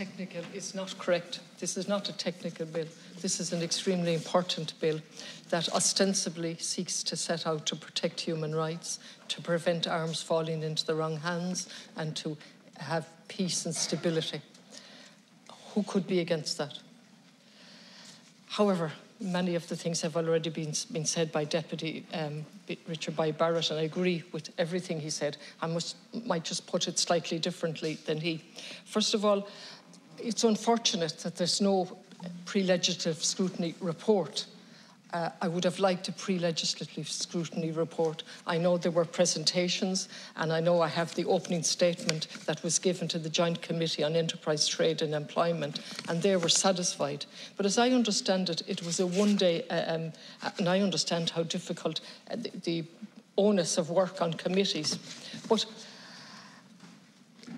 technical is not correct. This is not a technical bill. This is an extremely important bill that ostensibly seeks to set out to protect human rights, to prevent arms falling into the wrong hands, and to have peace and stability. Who could be against that? However, many of the things have already been, been said by Deputy um, Richard Boyd Barrett, and I agree with everything he said. I must, might just put it slightly differently than he. First of all, it's unfortunate that there's no pre-legislative scrutiny report uh, I would have liked a pre-legislative scrutiny report. I know there were presentations and I know I have the opening statement that was given to the Joint Committee on Enterprise, Trade and Employment and they were satisfied. But as I understand it, it was a one-day, uh, um, and I understand how difficult uh, the, the onus of work on committees. But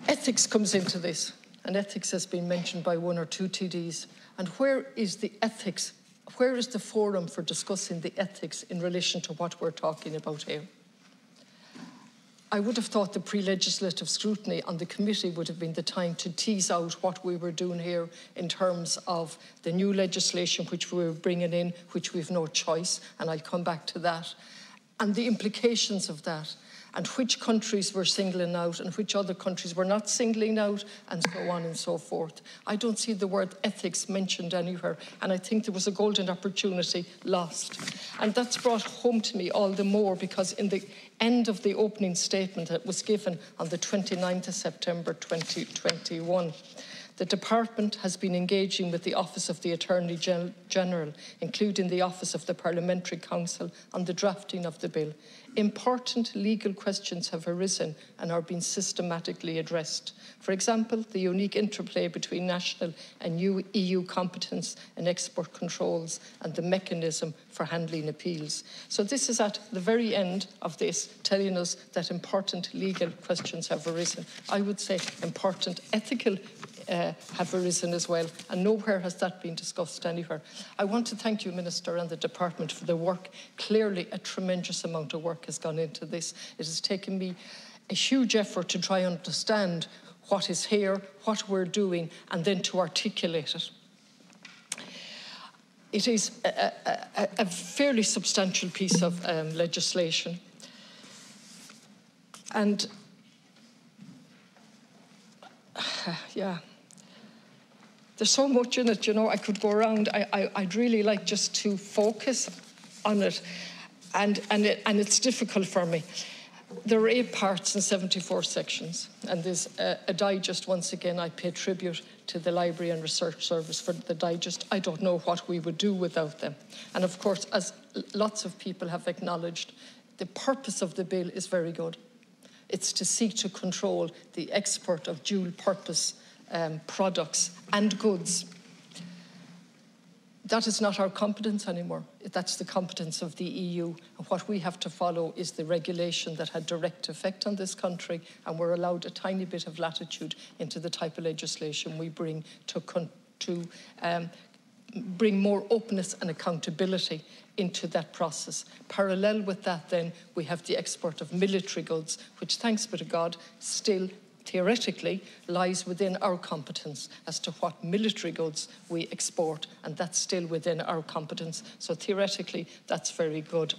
ethics comes into this and ethics has been mentioned by one or two TDs. And where is the ethics where is the forum for discussing the ethics in relation to what we're talking about here? I would have thought the pre-legislative scrutiny on the committee would have been the time to tease out what we were doing here in terms of the new legislation which we were bringing in, which we've no choice, and I'll come back to that, and the implications of that and which countries were singling out and which other countries were not singling out, and so on and so forth. I don't see the word ethics mentioned anywhere, and I think there was a golden opportunity lost. And that's brought home to me all the more because in the end of the opening statement that was given on the 29th of September 2021, the Department has been engaging with the Office of the Attorney General, including the Office of the Parliamentary Counsel, on the drafting of the bill. Important legal questions have arisen and are being systematically addressed. For example, the unique interplay between national and EU competence and export controls and the mechanism for handling appeals. So this is at the very end of this, telling us that important legal questions have arisen. I would say important ethical uh, have arisen as well, and nowhere has that been discussed anywhere. I want to thank you, Minister, and the Department for the work. Clearly, a tremendous amount of work has gone into this. It has taken me a huge effort to try and understand what is here, what we're doing, and then to articulate it. It is a, a, a fairly substantial piece of um, legislation. And yeah, there's so much in it, you know, I could go around. I, I, would really like just to focus on it, and, and, it, and it's difficult for me. There are eight parts and 74 sections, and there's a, a digest. Once again, I pay tribute to the Library and Research Service for the digest. I don't know what we would do without them. And of course, as lots of people have acknowledged, the purpose of the bill is very good. It's to seek to control the export of dual purpose um, products and goods. That is not our competence anymore. That's the competence of the EU. And what we have to follow is the regulation that had direct effect on this country, and we're allowed a tiny bit of latitude into the type of legislation we bring to, to um, bring more openness and accountability into that process. Parallel with that, then, we have the export of military goods, which, thanks be to God, still theoretically lies within our competence as to what military goods we export, and that's still within our competence. So theoretically, that's very good.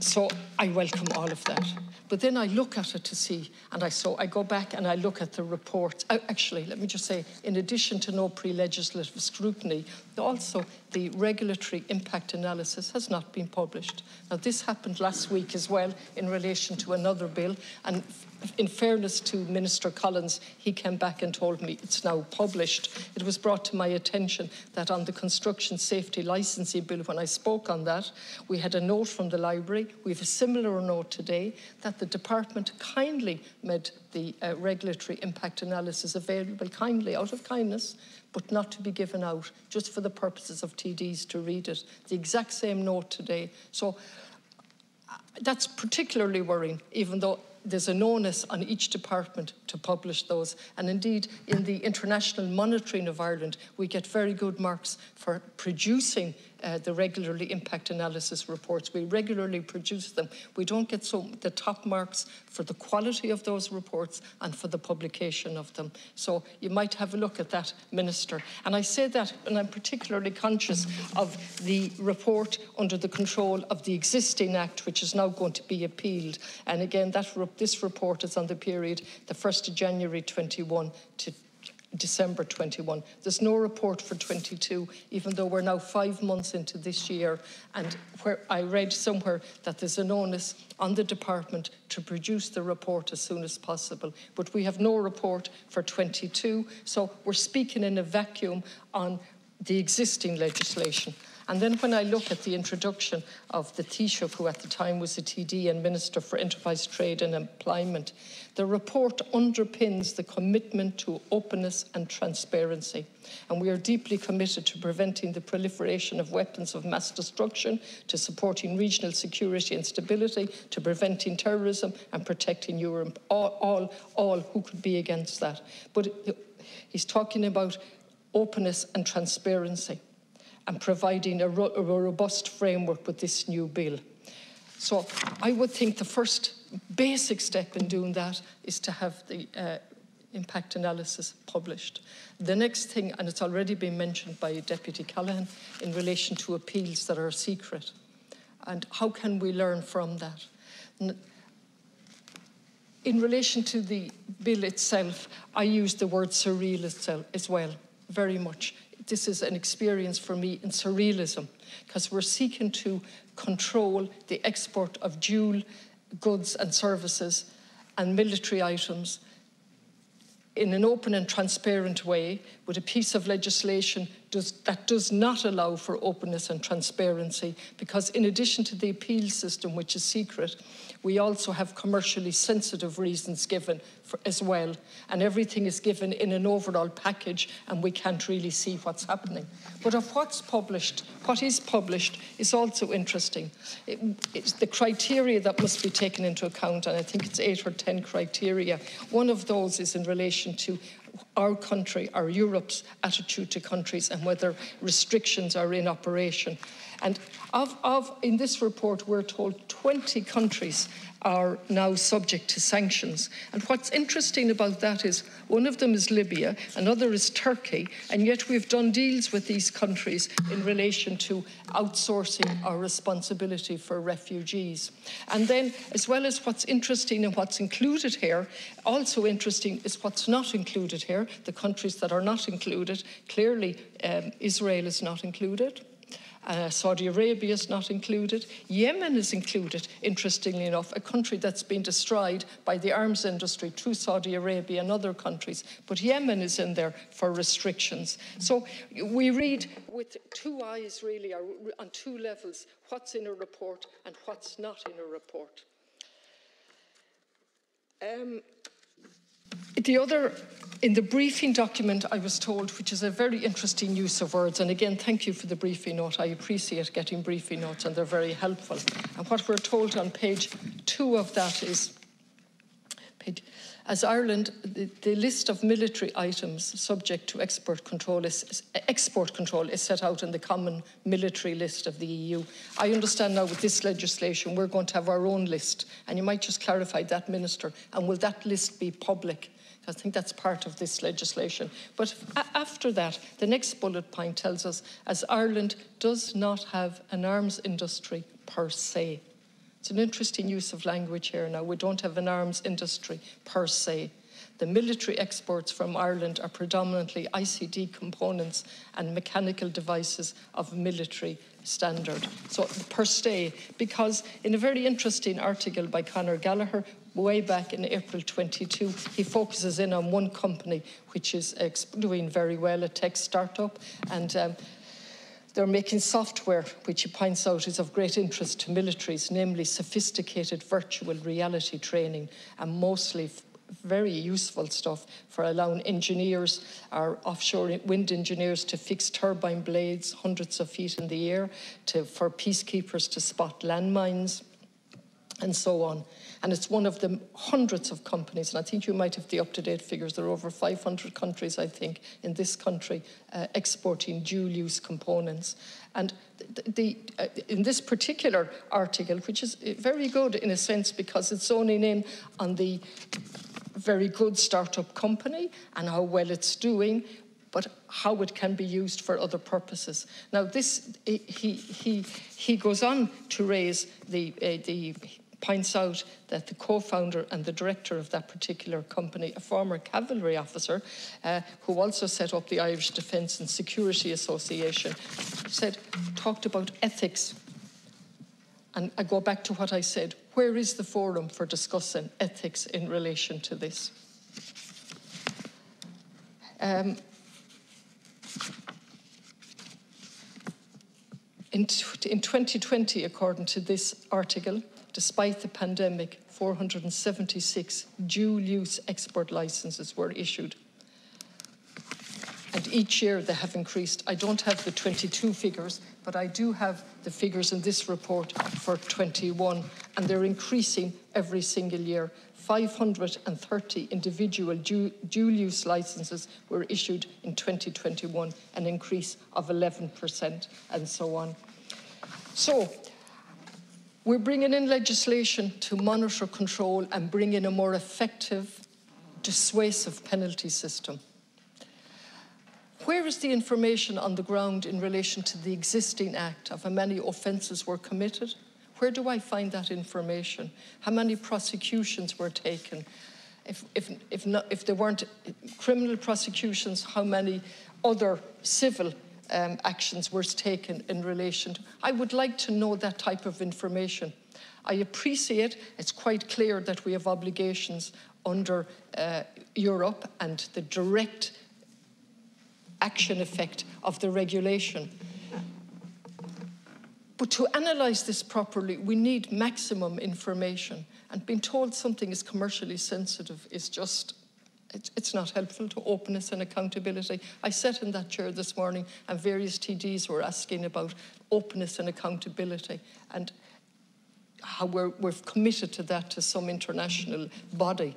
So I welcome all of that. But then I look at it to see, and I so I go back and I look at the report. Uh, actually, let me just say, in addition to no pre-legislative scrutiny, also the regulatory impact analysis has not been published. Now, this happened last week as well in relation to another bill, and in fairness to Minister Collins, he came back and told me it's now published. It was brought to my attention that on the construction safety licensing bill, when I spoke on that, we had a note from the library. We have a similar note today that the department kindly made the uh, regulatory impact analysis available, kindly, out of kindness, but not to be given out, just for the purposes of TDs to read it. The exact same note today. So uh, that's particularly worrying, even though there's an onus on each department to publish those. And indeed, in the international monitoring of Ireland, we get very good marks for producing uh, the regulatory impact analysis reports. We regularly produce them. We don't get so the top marks for the quality of those reports and for the publication of them. So you might have a look at that, Minister. And I say that, and I'm particularly conscious of the report under the control of the existing Act, which is now going to be appealed. And again, that, this report is on the period the 1st of January 21 to December 21. There's no report for 22, even though we're now five months into this year. And where I read somewhere that there's an onus on the department to produce the report as soon as possible. But we have no report for 22, so we're speaking in a vacuum on the existing legislation. And then when I look at the introduction of the Taoiseach, who at the time was a TD and Minister for Enterprise, Trade and Employment, the report underpins the commitment to openness and transparency. And we are deeply committed to preventing the proliferation of weapons of mass destruction, to supporting regional security and stability, to preventing terrorism and protecting Europe. All, all, all who could be against that. But he's talking about openness and transparency and providing a, ro a robust framework with this new bill. So I would think the first basic step in doing that is to have the uh, impact analysis published. The next thing, and it's already been mentioned by Deputy Callaghan, in relation to appeals that are secret. And how can we learn from that? In relation to the bill itself, I use the word surreal as well, very much this is an experience for me in surrealism because we're seeking to control the export of dual goods and services and military items in an open and transparent way with a piece of legislation does, that does not allow for openness and transparency because in addition to the appeal system which is secret we also have commercially sensitive reasons given for, as well, and everything is given in an overall package, and we can't really see what's happening. But of what's published, what is published is also interesting. It, it's the criteria that must be taken into account, and I think it's eight or ten criteria. One of those is in relation to our country, our Europe's attitude to countries and whether restrictions are in operation. And of, of, in this report, we're told 20 countries are now subject to sanctions. And what's interesting about that is one of them is Libya, another is Turkey, and yet we've done deals with these countries in relation to outsourcing our responsibility for refugees. And then, as well as what's interesting and what's included here, also interesting is what's not included here, the countries that are not included. Clearly, um, Israel is not included. Uh, Saudi Arabia is not included. Yemen is included, interestingly enough, a country that's been destroyed by the arms industry through Saudi Arabia and other countries. But Yemen is in there for restrictions. So we read with two eyes, really, on two levels, what's in a report and what's not in a report. Um, the other, in the briefing document, I was told, which is a very interesting use of words, and again, thank you for the briefing note. I appreciate getting briefing notes, and they're very helpful. And what we're told on page two of that is, page, as Ireland, the, the, list of military items subject to export control, is, export control is set out in the common military list of the EU. I understand now with this legislation we're going to have our own list, and you might just clarify that, Minister, and will that list be public? I think that's part of this legislation. But after that, the next bullet point tells us as Ireland does not have an arms industry per se. It's an interesting use of language here now. We don't have an arms industry per se. The military exports from Ireland are predominantly ICD components and mechanical devices of military standard. So per se, because in a very interesting article by Conor Gallagher, way back in April 22, he focuses in on one company which is doing very well, a tech startup, and um, they're making software, which he points out is of great interest to militaries, namely sophisticated virtual reality training and mostly very useful stuff for allowing engineers our offshore wind engineers to fix turbine blades hundreds of feet in the air, to, for peacekeepers to spot landmines, and so on. And it's one of the hundreds of companies, and I think you might have the up-to-date figures. There are over 500 countries, I think, in this country uh, exporting dual-use components. And the, the uh, in this particular article, which is uh, very good in a sense because it's zoning in on the very good startup company and how well it's doing, but how it can be used for other purposes. Now, this he he he goes on to raise the uh, the points out that the co-founder and the director of that particular company, a former cavalry officer, uh, who also set up the Irish Defence and Security Association, said talked about ethics. And I go back to what I said. Where is the forum for discussing ethics in relation to this? Um, in, in 2020, according to this article, despite the pandemic, 476 dual-use export licenses were issued. And each year they have increased. I don't have the 22 figures, but I do have the figures in this report for 21, and they're increasing every single year. 530 individual dual-use licenses were issued in 2021, an increase of 11%, and so on. So we're bringing in legislation to monitor, control, and bring in a more effective, dissuasive penalty system. Where is the information on the ground in relation to the existing Act of how many offences were committed? Where do I find that information? How many prosecutions were taken? If, if, if, not, if there weren't criminal prosecutions, how many other civil um, actions were taken in relation to. I would like to know that type of information. I appreciate it's quite clear that we have obligations under uh, Europe and the direct action effect of the regulation. But to analyse this properly, we need maximum information. And being told something is commercially sensitive is just it's not helpful to openness and accountability. I sat in that chair this morning and various TDs were asking about openness and accountability and how we're, we've committed to that to some international body.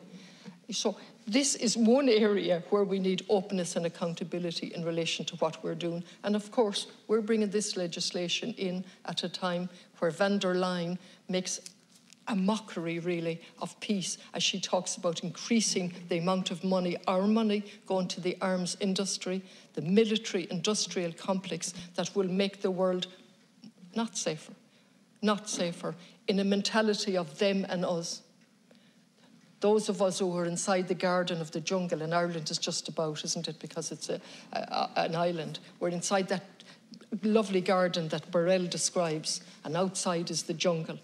So this is one area where we need openness and accountability in relation to what we're doing. And of course, we're bringing this legislation in at a time where von der Leyen makes a mockery, really, of peace as she talks about increasing the amount of money, our money, going to the arms industry, the military industrial complex that will make the world not safer, not safer, in a mentality of them and us. Those of us who are inside the garden of the jungle, and Ireland is just about, isn't it, because it's a, a, an island, we're inside that lovely garden that Borrell describes, and outside is the jungle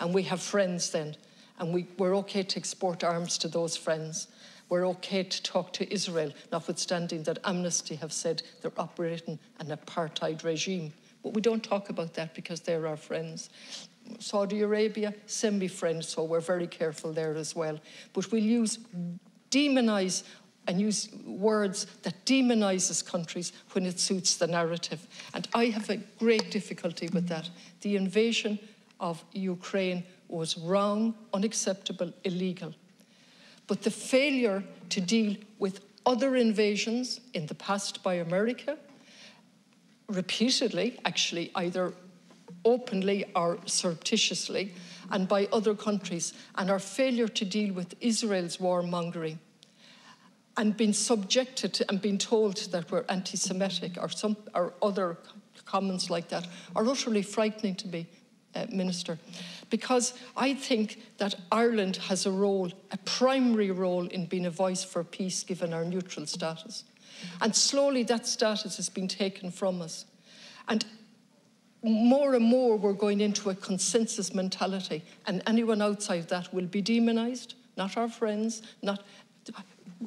and we have friends then, and we, we're okay to export arms to those friends. We're okay to talk to Israel, notwithstanding that Amnesty have said they're operating an apartheid regime. But we don't talk about that because they're our friends. Saudi Arabia, semi friends, so we're very careful there as well. But we'll use demonize and use words that demonizes countries when it suits the narrative. And I have a great difficulty with that. The invasion of Ukraine was wrong, unacceptable, illegal. But the failure to deal with other invasions in the past by America, repeatedly, actually, either openly or surreptitiously, and by other countries, and our failure to deal with Israel's warmongering, and being subjected to, and being told that we're anti Semitic or, some, or other comments like that, are utterly frightening to me uh, Minister, because I think that Ireland has a role, a primary role in being a voice for peace given our neutral status. And slowly that status has been taken from us. And more and more we're going into a consensus mentality, and anyone outside that will be demonised, not our friends, not.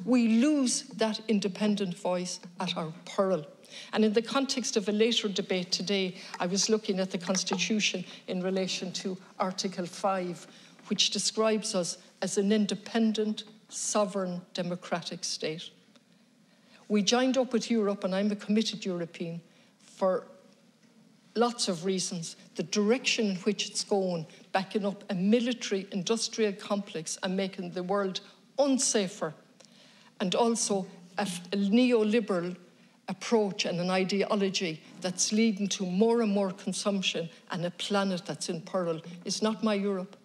We lose that independent voice at our peril. And in the context of a later debate today, I was looking at the Constitution in relation to Article 5, which describes us as an independent, sovereign, democratic state. We joined up with Europe, and I'm a committed European, for lots of reasons. the direction in which it's going, backing up a military industrial complex and making the world unsafer, and also a, neoliberal approach and an ideology that's leading to more and more consumption and a planet that's in peril is not my Europe.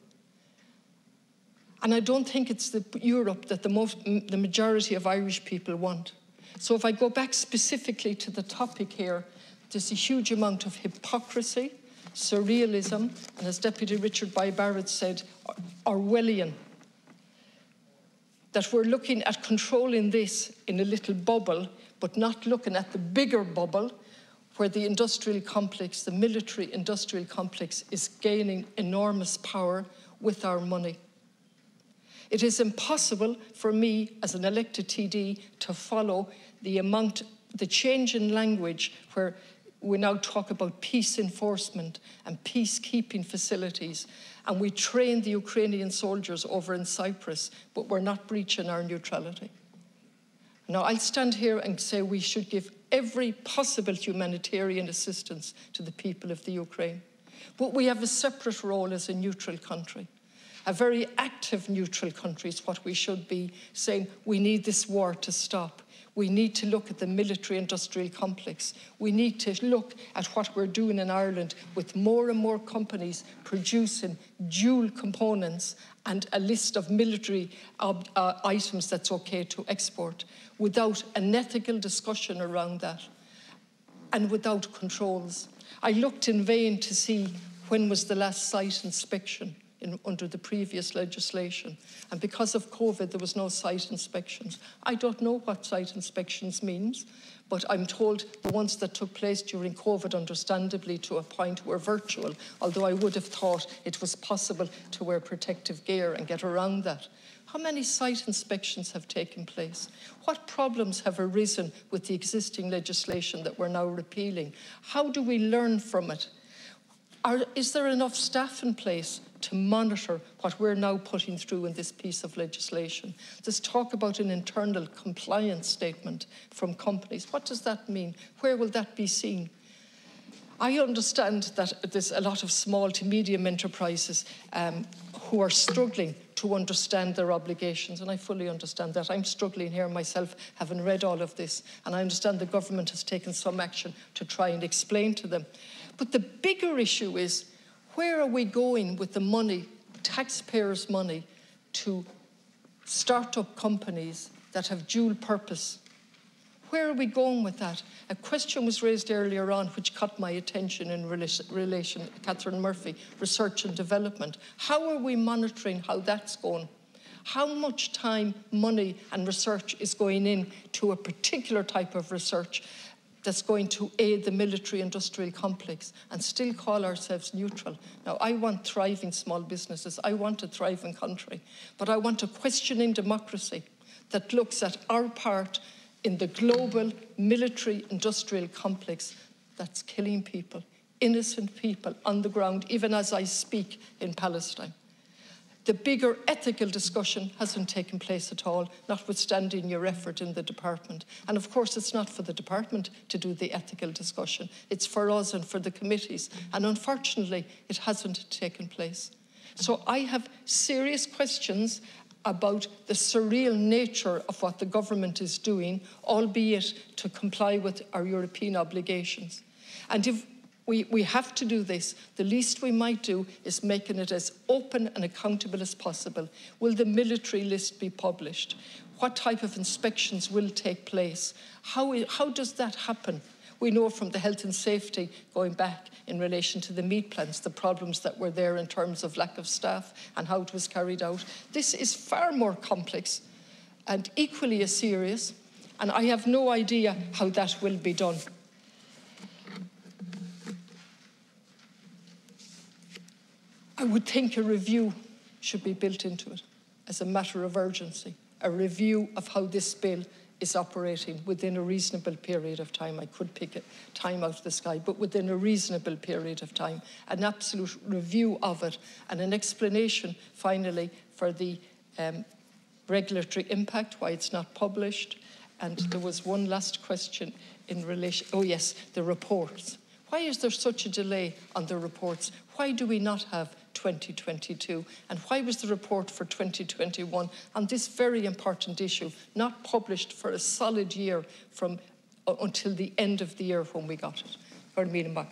And I don't think it's the Europe that the, most, the majority of Irish people want. So if I go back specifically to the topic here, there's a huge amount of hypocrisy, surrealism, and as Deputy Richard Boyd Barrett said, Orwellian. That we're looking at controlling this in a little bubble, but not looking at the bigger bubble where the industrial complex, the military industrial complex, is gaining enormous power with our money. It is impossible for me as an elected TD to follow the amount, the change in language where we now talk about peace enforcement and peacekeeping facilities. And we train the Ukrainian soldiers over in Cyprus, but we're not breaching our neutrality. Now, I'll stand here and say we should give every possible humanitarian assistance to the people of the Ukraine. But we have a separate role as a neutral country a very active neutral country is what we should be saying, we need this war to stop. We need to look at the military industrial complex. We need to look at what we're doing in Ireland with more and more companies producing dual components and a list of military uh, items that's okay to export without an ethical discussion around that and without controls. I looked in vain to see when was the last site inspection in, under the previous legislation. And because of COVID, there was no site inspections. I don't know what site inspections means, but I'm told the ones that took place during COVID, understandably to a point, were virtual, although I would have thought it was possible to wear protective gear and get around that. How many site inspections have taken place? What problems have arisen with the existing legislation that we're now repealing? How do we learn from it? Are, is there enough staff in place to monitor what we're now putting through in this piece of legislation. There's talk about an internal compliance statement from companies. What does that mean? Where will that be seen? I understand that there's a lot of small to medium enterprises um, who are struggling to understand their obligations, and I fully understand that. I'm struggling here myself, having read all of this, and I understand the government has taken some action to try and explain to them. But the bigger issue is where are we going with the money, taxpayers' money, to start up companies that have dual purpose? Where are we going with that? A question was raised earlier on which caught my attention in relation, relation Catherine Murphy, research and development. How are we monitoring how that's going? How much time, money, and research is going in to a particular type of research that's going to aid the military industrial complex and still call ourselves neutral. Now, I want thriving small businesses. I want a thriving country. But I want a questioning democracy that looks at our part in the global military industrial complex that's killing people, innocent people on the ground, even as I speak in Palestine. The bigger ethical discussion hasn't taken place at all, notwithstanding your effort in the department. And of course, it's not for the department to do the ethical discussion, it's for us and for the committees. And unfortunately, it hasn't taken place. So I have serious questions about the surreal nature of what the government is doing, albeit to comply with our European obligations. And if we, we have to do this. The least we might do is making it as open and accountable as possible. Will the military list be published? What type of inspections will take place? How, how does that happen? We know from the health and safety going back in relation to the meat plants, the problems that were there in terms of lack of staff and how it was carried out. This is far more complex and equally as serious, and I have no idea how that will be done. I would think a review should be built into it as a matter of urgency, a review of how this bill is operating within a reasonable period of time. I could pick a time out of the sky, but within a reasonable period of time, an absolute review of it and an explanation finally for the um, regulatory impact, why it's not published. And there was one last question in relation, oh yes, the reports Why is there such a delay on the reports? Why do we not have 2022? And why was the report for 2021 on this very important issue not published for a solid year from uh, until the end of the year when we got it? Or meeting back.